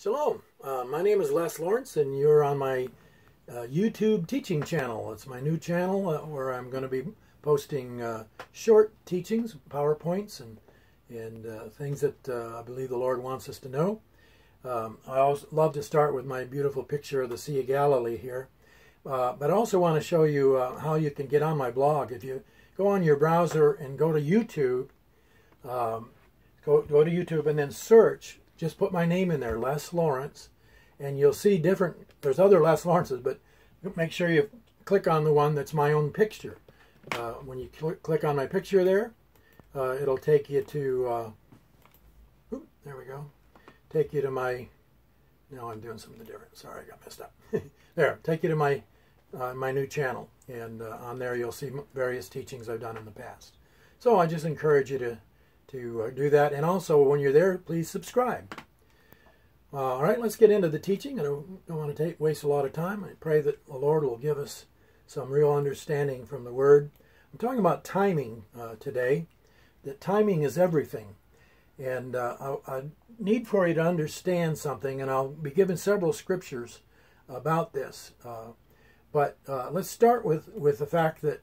Shalom. Uh, my name is Les Lawrence, and you're on my uh, YouTube teaching channel. It's my new channel uh, where I'm going to be posting uh, short teachings, PowerPoints, and and uh, things that uh, I believe the Lord wants us to know. Um, I always love to start with my beautiful picture of the Sea of Galilee here, but I also want to show you how you can get on my blog. If you go on your browser and go to YouTube, um, go go to YouTube and then search just put my name in there, Les Lawrence, and you'll see different, there's other Les Lawrences, but make sure you click on the one that's my own picture. Uh, when you cl click on my picture there, uh, it'll take you to, uh, oops, there we go, take you to my, now I'm doing something different, sorry I got messed up. there, take you to my, uh, my new channel, and uh, on there you'll see various teachings I've done in the past. So I just encourage you to to uh, do that. And also, when you're there, please subscribe. Uh, all right, let's get into the teaching. I don't, don't want to take waste a lot of time. I pray that the Lord will give us some real understanding from the Word. I'm talking about timing uh, today, that timing is everything. And uh, I, I, need for you to understand something, and I'll be giving several scriptures about this. Uh, but uh, let's start with, with the fact that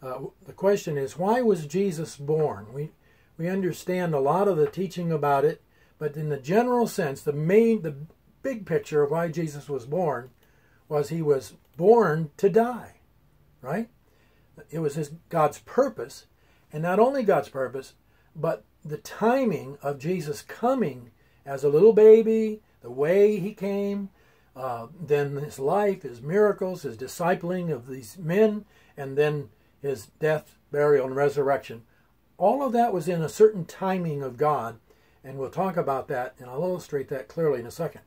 the question is, why was Jesus born? We we understand a lot of the teaching about it, but in the general sense, the main, the big picture of why Jesus was born was he was born to die, right? It was his God's purpose, and not only God's purpose, but the timing of Jesus coming as a little baby, the way he came, uh, then his life, his miracles, his discipling of these men, and then his death, burial, and resurrection all of that was in a certain timing of God, and we'll talk about that, and I'll illustrate that clearly in a second.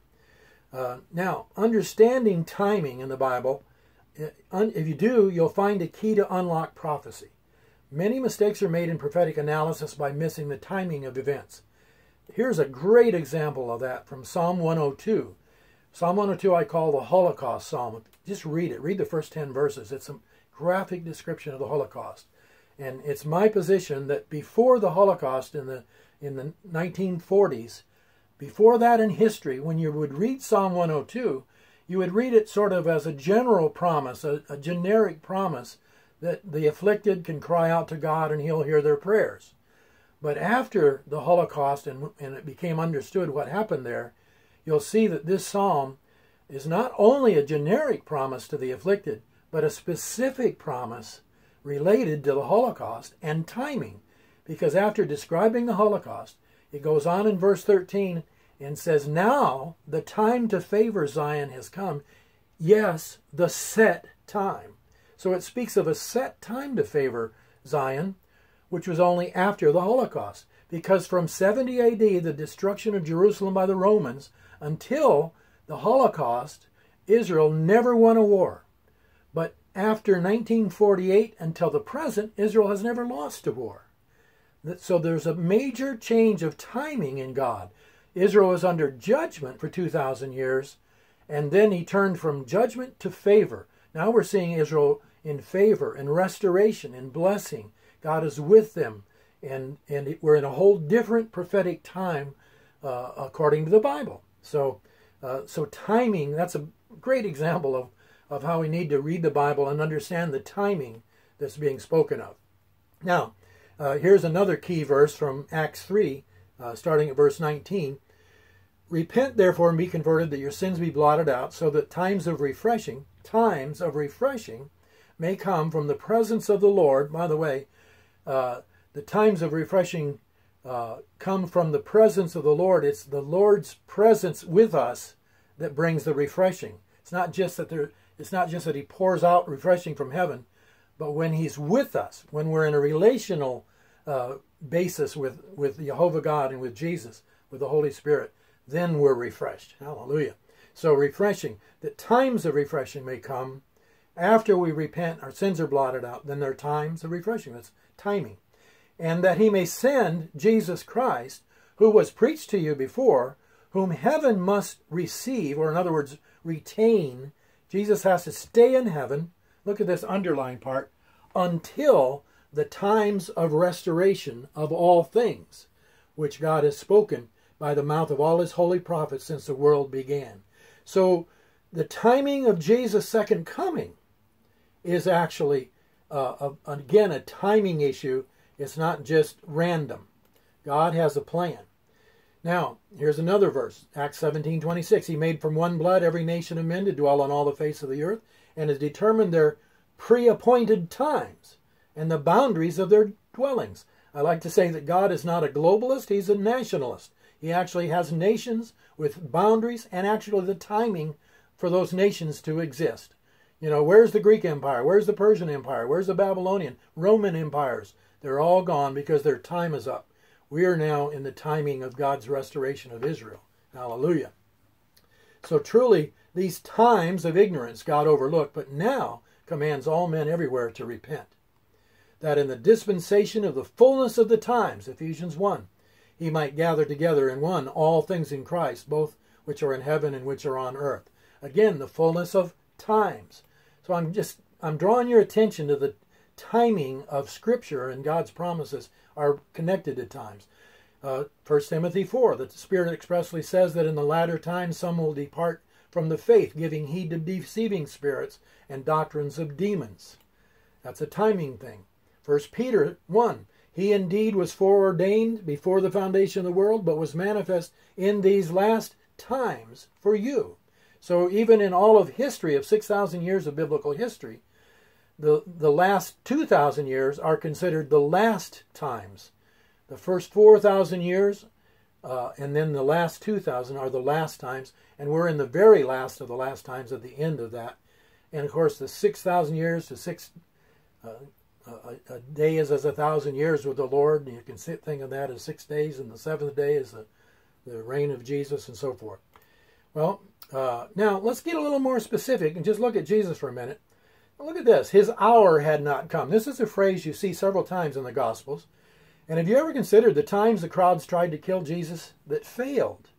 Uh, now, understanding timing in the Bible, uh, if you do, you'll find a key to unlock prophecy. Many mistakes are made in prophetic analysis by missing the timing of events. Here's a great example of that from Psalm 102. Psalm 102 I call the Holocaust Psalm. Just read it. Read the first 10 verses. It's a graphic description of the Holocaust. And it's my position that before the Holocaust in the in the 1940s, before that in history, when you would read Psalm 102, you would read it sort of as a general promise, a, a generic promise that the afflicted can cry out to God and He'll hear their prayers. But after the Holocaust and, and it became understood what happened there, you'll see that this psalm is not only a generic promise to the afflicted, but a specific promise related to the Holocaust and timing. Because after describing the Holocaust, it goes on in verse 13 and says, Now the time to favor Zion has come. Yes, the set time. So it speaks of a set time to favor Zion, which was only after the Holocaust. Because from 70 AD, the destruction of Jerusalem by the Romans, until the Holocaust, Israel never won a war. After 1948 until the present, Israel has never lost a war. So there's a major change of timing in God. Israel was under judgment for 2,000 years, and then he turned from judgment to favor. Now we're seeing Israel in favor and restoration and blessing. God is with them, and, and we're in a whole different prophetic time uh, according to the Bible. So, uh, so timing, that's a great example of of how we need to read the Bible and understand the timing that's being spoken of. Now, uh, here's another key verse from Acts 3, uh, starting at verse 19. Repent therefore and be converted, that your sins be blotted out, so that times of refreshing, times of refreshing, may come from the presence of the Lord. By the way, uh, the times of refreshing uh, come from the presence of the Lord. It's the Lord's presence with us that brings the refreshing. It's not just that there it's not just that he pours out refreshing from heaven, but when he's with us, when we're in a relational uh, basis with, with Jehovah God and with Jesus, with the Holy Spirit, then we're refreshed. Hallelujah. So refreshing, that times of refreshing may come after we repent, our sins are blotted out, then there are times of refreshing. That's timing. And that he may send Jesus Christ, who was preached to you before, whom heaven must receive, or in other words, retain Jesus has to stay in heaven, look at this underlined part, until the times of restoration of all things, which God has spoken by the mouth of all his holy prophets since the world began. So the timing of Jesus' second coming is actually, uh, a, again, a timing issue. It's not just random. God has a plan. Now, here's another verse, Acts 17, 26. He made from one blood every nation of men to dwell on all the face of the earth, and has determined their pre-appointed times and the boundaries of their dwellings. I like to say that God is not a globalist, he's a nationalist. He actually has nations with boundaries and actually the timing for those nations to exist. You know, where's the Greek Empire? Where's the Persian Empire? Where's the Babylonian, Roman empires? They're all gone because their time is up. We are now in the timing of God's restoration of Israel. Hallelujah. So truly, these times of ignorance God overlooked, but now commands all men everywhere to repent. That in the dispensation of the fullness of the times, Ephesians 1, he might gather together in one all things in Christ, both which are in heaven and which are on earth. Again, the fullness of times. So I'm just I'm drawing your attention to the timing of Scripture and God's promises are connected at times. Uh, 1 Timothy 4, the Spirit expressly says that in the latter times some will depart from the faith, giving heed to deceiving spirits and doctrines of demons. That's a timing thing. 1 Peter 1, he indeed was foreordained before the foundation of the world, but was manifest in these last times for you. So even in all of history of 6,000 years of biblical history, the, the last 2,000 years are considered the last times. The first 4,000 years uh, and then the last 2,000 are the last times, and we're in the very last of the last times at the end of that. And of course, the 6,000 years to six, uh, a, a, day is as a thousand years with the Lord. And you can think of that as six days, and the seventh day is the, the reign of Jesus and so forth. Well, uh, now let's get a little more specific and just look at Jesus for a minute. Look at this. His hour had not come. This is a phrase you see several times in the Gospels. And have you ever considered the times the crowds tried to kill Jesus that failed?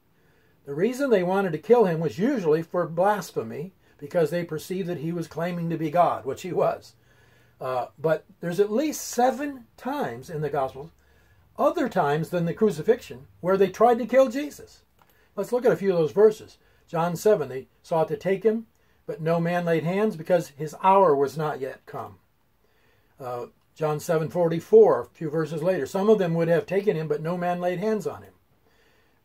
The reason they wanted to kill him was usually for blasphemy, because they perceived that he was claiming to be God, which he was. Uh, but there's at least seven times in the Gospels, other times than the crucifixion, where they tried to kill Jesus. Let's look at a few of those verses. John 7, they sought to take him, but no man laid hands because his hour was not yet come. Uh, John 7:44, a few verses later. Some of them would have taken him, but no man laid hands on him.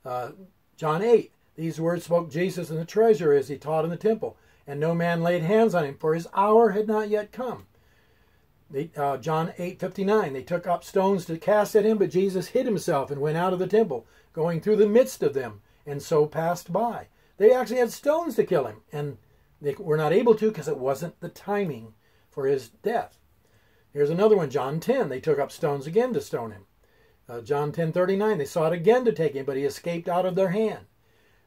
Uh, John 8, these words spoke Jesus in the treasury as he taught in the temple, and no man laid hands on him, for his hour had not yet come. They, uh, John 8:59, they took up stones to cast at him, but Jesus hid himself and went out of the temple, going through the midst of them, and so passed by. They actually had stones to kill him, and they were not able to because it wasn't the timing for his death. Here's another one, John 10. They took up stones again to stone him. Uh, John 10 39, they sought again to take him, but he escaped out of their hand.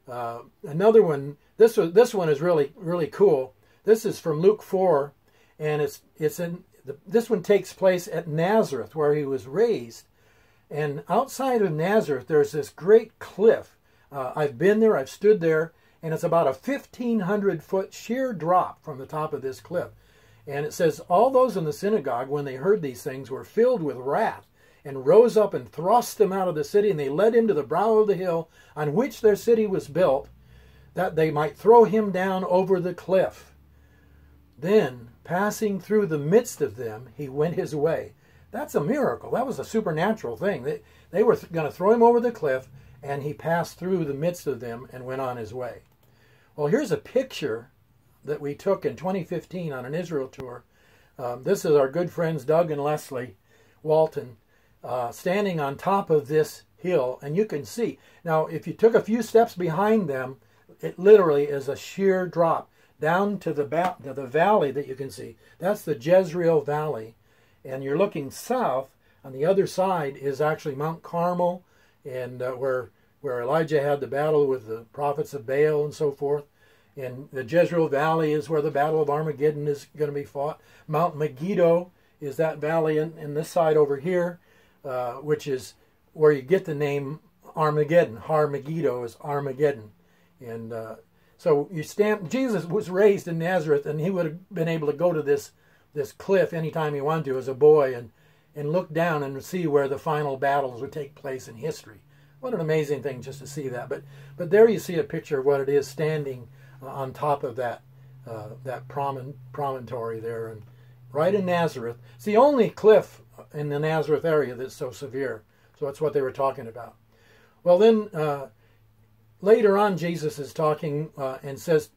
Uh, another one, this, was, this one is really, really cool. This is from Luke 4, and it's, it's in, the, this one takes place at Nazareth, where he was raised. And outside of Nazareth, there's this great cliff. Uh, I've been there, I've stood there, and it's about a 1,500 foot sheer drop from the top of this cliff. And it says, All those in the synagogue, when they heard these things, were filled with wrath, and rose up and thrust them out of the city, and they led him to the brow of the hill on which their city was built, that they might throw him down over the cliff. Then, passing through the midst of them, he went his way. That's a miracle. That was a supernatural thing. They, they were th- going to throw him over the cliff, and he passed through the midst of them and went on his way. Well, here's a picture that we took in 2015 on an Israel tour. Um, this is our good friends Doug and Leslie Walton uh, standing on top of this hill, and you can see. Now, if you took a few steps behind them, it literally is a sheer drop down to the, to the valley that you can see. That's the Jezreel Valley. And you're looking south. On the other side is actually Mount Carmel, and uh, where where Elijah had the battle with the prophets of Baal and so forth. And the Jezreel Valley is where the Battle of Armageddon is going to be fought. Mount Megiddo is that valley in, in this side over here, uh, which is where you get the name Armageddon. Har Megiddo is Armageddon. And uh, so you stand, Jesus was raised in Nazareth, and he would have been able to go to this, this cliff anytime he wanted to as a boy and, and look down and see where the final battles would take place in history. What an amazing thing just to see that. But but there you see a picture of what it is standing uh, on top of that uh, that promontory there, and right in Nazareth. It's the only cliff in the Nazareth area that's so severe. So that's what they were talking about. Well, then uh, later on, Jesus is talking uh, and says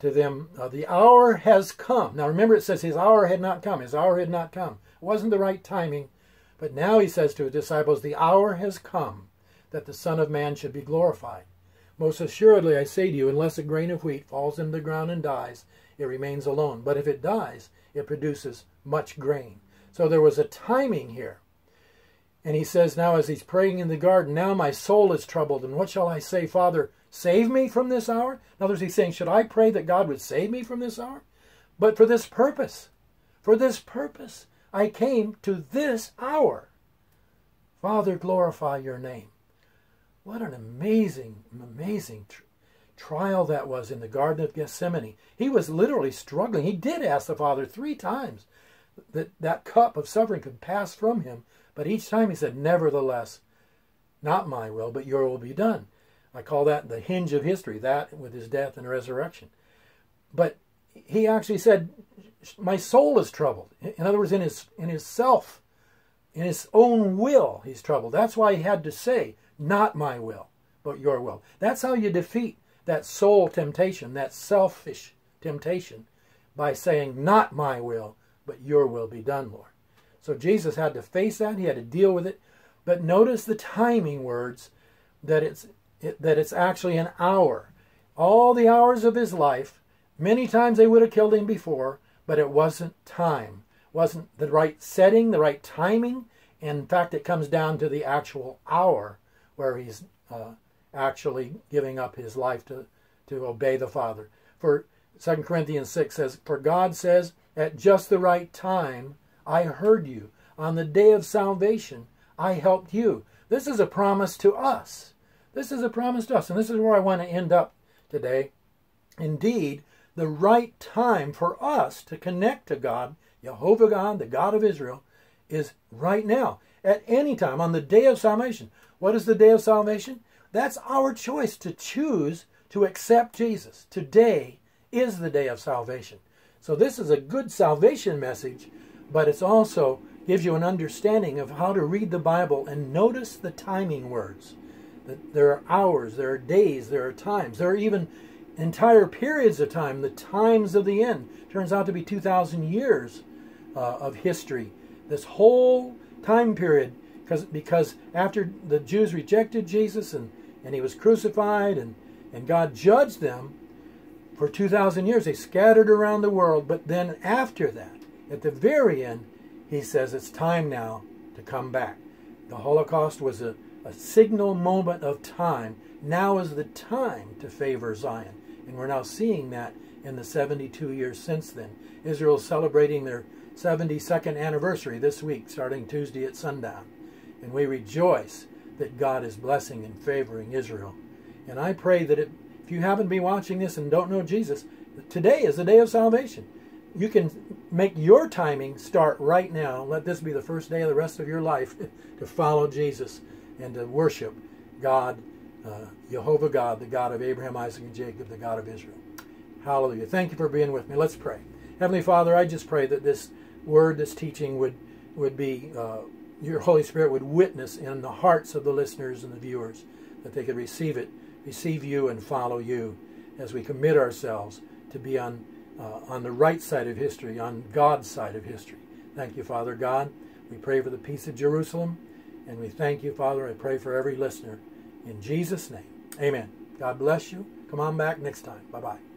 to them, uh, The hour has come. Now remember, it says his hour had not come. His hour had not come. It wasn't the right timing. But now he says to his disciples, The hour has come that the Son of Man should be glorified. Most assuredly, I say to you, unless a grain of wheat falls into the ground and dies, it remains alone. But if it dies, it produces much grain. So there was a timing here. And he says now, as he's praying in the garden, Now my soul is troubled, and what shall I say? Father, save me from this hour? In other words, he's saying, Should I pray that God would save me from this hour? But for this purpose, for this purpose, I came to this hour. Father, glorify your name. What an amazing, amazing tr- trial that was in the Garden of Gethsemane. He was literally struggling. He did ask the Father three times that that cup of suffering could pass from him, but each time he said, Nevertheless, not my will, but your will be done. I call that the hinge of history, that with his death and resurrection. But he actually said, My soul is troubled. In other words, in his in his self, in his own will, he's troubled. That's why he had to say, not my will, but your will. That's how you defeat that soul temptation, that selfish temptation, by saying, Not my will, but your will be done, Lord. So Jesus had to face that, he had to deal with it. But notice the timing words that it's it, that it's actually an hour. All the hours of his life, many times they would have killed him before, but it wasn't time. Wasn't the right setting, the right timing. In fact, it comes down to the actual hour where he's uh, actually giving up his life to, to obey the Father. For 2 Corinthians 6 says, For God says, At just the right time I heard you. On the day of salvation I helped you. This is a promise to us. This is a promise to us. And this is where I want to end up today. Indeed, the right time for us to connect to God, Jehovah God, the God of Israel, is right now, at any time, on the day of salvation. What is the day of salvation? That's our choice to choose to accept Jesus. Today is the day of salvation. So this is a good salvation message, but it also gives you an understanding of how to read the Bible and notice the timing words. That there are hours, there are days, there are times, there are even entire periods of time, the times of the end. Turns out to be 2,000 years uh, of history. This whole time period because because after the Jews rejected Jesus and, and he was crucified and, and God judged them for 2,000 years, they scattered around the world. But then after that, at the very end, he says it's time now to come back. The Holocaust was a, a signal moment of time. Now is the time to favor Zion. And we're now seeing that in the 72 years since then. Israel celebrating their 72nd anniversary this week, starting Tuesday at sundown and we rejoice that God is blessing and favoring Israel. And I pray that it, if you haven't been watching this and don't know Jesus, today is the day of salvation. You can make your timing start right now. Let this be the first day of the rest of your life to follow Jesus and to worship God, uh, Jehovah God, the God of Abraham, Isaac, and Jacob, the God of Israel. Hallelujah. Thank you for being with me. Let's pray. Heavenly Father, I just pray that this word, this teaching would, would be uh, your Holy Spirit would witness in the hearts of the listeners and the viewers, that they could receive it, receive you, and follow you as we commit ourselves to be on, uh, on the right side of history, on God's side of history. Thank you, Father God. We pray for the peace of Jerusalem, and we thank you, Father. I pray for every listener. In Jesus' name, amen. God bless you. Come on back next time. Bye bye.